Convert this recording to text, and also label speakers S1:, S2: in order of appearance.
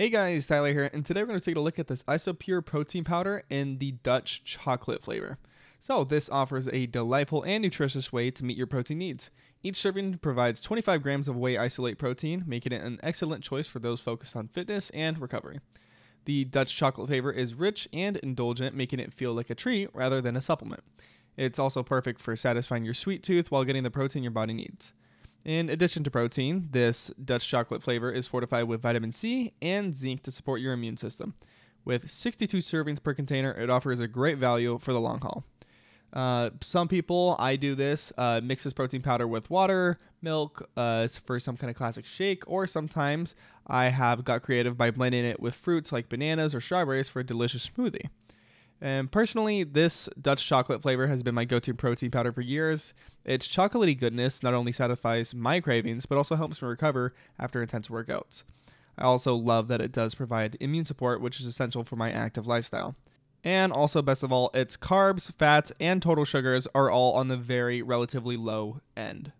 S1: Hey guys, Tyler here, and today we're going to take a look at this Isopure protein powder in the Dutch chocolate flavor. So, this offers a delightful and nutritious way to meet your protein needs. Each serving provides 25 grams of whey isolate protein, making it an excellent choice for those focused on fitness and recovery. The Dutch chocolate flavor is rich and indulgent, making it feel like a treat rather than a supplement. It's also perfect for satisfying your sweet tooth while getting the protein your body needs. In addition to protein, this Dutch chocolate flavor is fortified with vitamin C and zinc to support your immune system. With 62 servings per container, it offers a great value for the long haul. Uh, some people, I do this, uh, mix this protein powder with water, milk uh, for some kind of classic shake, or sometimes I have got creative by blending it with fruits like bananas or strawberries for a delicious smoothie. And personally, this Dutch chocolate flavor has been my go to protein powder for years. Its chocolatey goodness not only satisfies my cravings, but also helps me recover after intense workouts. I also love that it does provide immune support, which is essential for my active lifestyle. And also, best of all, its carbs, fats, and total sugars are all on the very relatively low end.